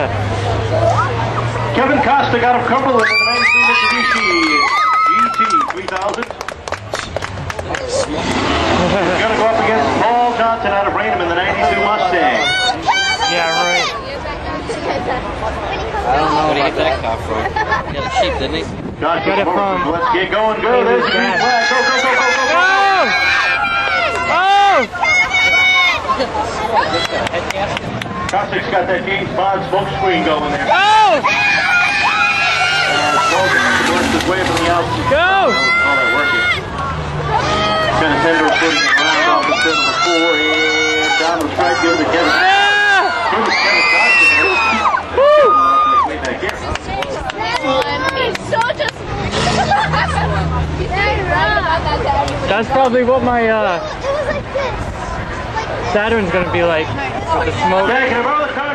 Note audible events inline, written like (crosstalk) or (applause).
(laughs) Kevin Costa got a Cumberland in the 92 Mitsubishi GT 3000. He's going to go up against Paul Johnson out of Raynham in the 92 Mustang. Yeah, right. I don't know where he get that car from. He got a sheep, didn't he? Josh Got it from- Let's get going. Go. There's the green flag. Go, go, go, go, go, go. Oh! Cossack's got that James Bond smoke screen going there. Oh! And Logan works his way from the outside. Go! Oh, that working. Kind of tender putting it around off the center before and down the strike, give it to Kevin. Yeah! Give it to Kevin Costa. Woo! Way back here. He's so just. Right about that. That's probably what my uh, Saturn's gonna be like with the smoke.